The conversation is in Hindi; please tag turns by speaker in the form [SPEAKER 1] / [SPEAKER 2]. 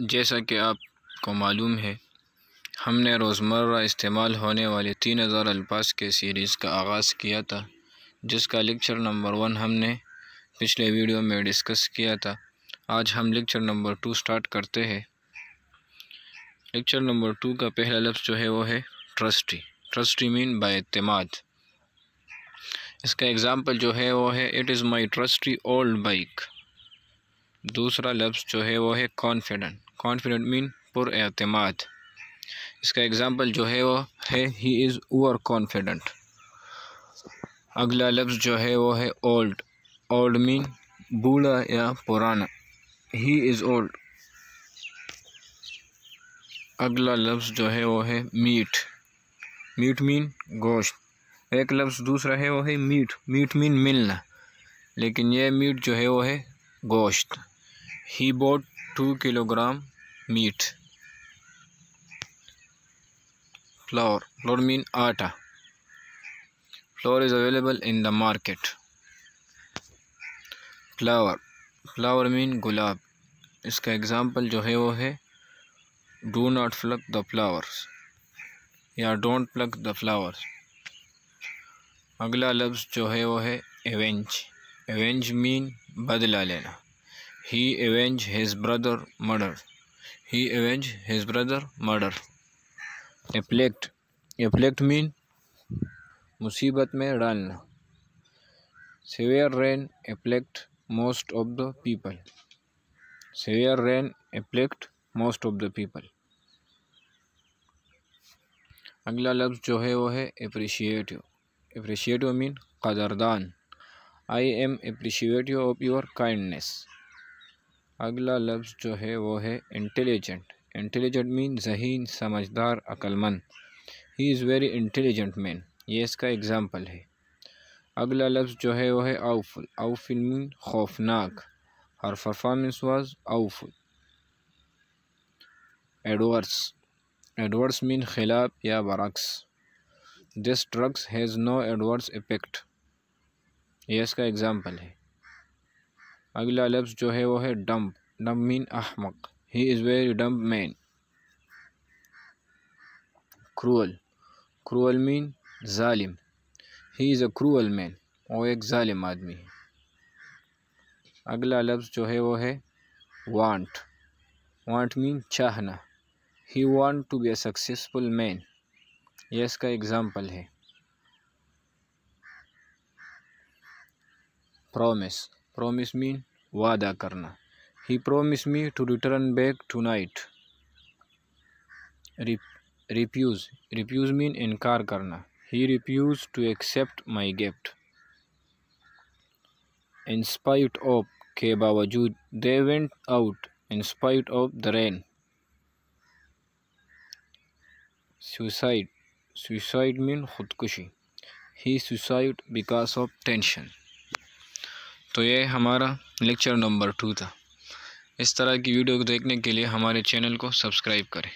[SPEAKER 1] जैसा कि आपको मालूम है, हमने रोज़मर्रा इस्तेमाल होने वाले तीन हज़ार अल्फाज के सीरीज़ का आगाज़ किया था, जिसका लेक्चर नंबर वन हमने पिछले वीडियो में डिस्कस किया था। आज हम लेक्चर नंबर टू स्टार्ट करते हैं। लेक्चर नंबर टू का पहला लफ्ज़ जो है वो है ट्रस्टी ट्रस्टी मीन बाय इसका एग्ज़ाम्पल जो है वो है it is my trusty old bike दूसरा लफ्ज़ जो है वो है कॉन्फिडेंट कॉन्फिडेंट मीन पुर अतमाद इसका एग्ज़ाम्पल जो है वो है ही इज़ ओवर कॉन्फिडेंट अगला लफ्ज़ जो है वो है ओल्ड ओल्ड मीन बूढ़ा या पुराना. ही इज़ ओल्ड अगला लफ्ज़ जो है वो है मीट मीट मीन गोश्त. एक लफ्ज़ दूसरा है वो है मीट मीट मीन मिलना. लेकिन यह मीट जो है वो है गोश्त. He bought two kilogram meat flower flour mean आटा flour is available in the market flower flower mean गुलाब इसका एग्ज़ाम्पल जो है वो है do not pluck the flowers या डोंट प्लक द फ्लावर्स अगला लफ्ज़ जो है वो है एवेंज एवेंज मीन बदला लेना. He avenge his brother murder he avenge his brother murder afflict afflict mean मुसीबत में डालना। Severe rain afflict most of the people severe rain afflict most of the people अगला लफ्ज़ जो है वो है appreciative appreciative mean कदरदान. I am appreciative of your kindness अगला लफ्ज़ जो है वो है इंटेलिजेंट इंटेलिजेंट मीन जहीन, समझदार, अक्लमंद. He is very intelligent man ये इसका एग्ज़ाम्पल है। अगला लफ्ज़ जो है वो है आउफुल आउफुल मीन खौफनाक. Her performance was awful adverse adverse mean खिलाफ या बरक्स. This drugs has no adverse effect ये इसका एग्ज़ाम्पल है। अगला लफ्ज़ जो है वो है dumb dumb mean अहमक। He is very dumb man cruel cruel mean जालिम he is a cruel man वो एक जालिम आदमी है। अगला लफ्ज़ जो है वो है वांट वांट मीन चाहना। He want to be a successful man ये इसका एग्ज़ाम्पल है। प्रोमिस प्रोमिस मीन वादा करना। He promise me to return back tonight refuse refuse mean इनकार करना। He refuse to accept my gift in spite of के बावजूद they went out in spite of the rain suicide suicide mean ख़ुदकुशी। He suicide because of tension तो ये हमारा लेक्चर नंबर टू था। इस तरह की वीडियो को देखने के लिए हमारे चैनल को सब्सक्राइब करें।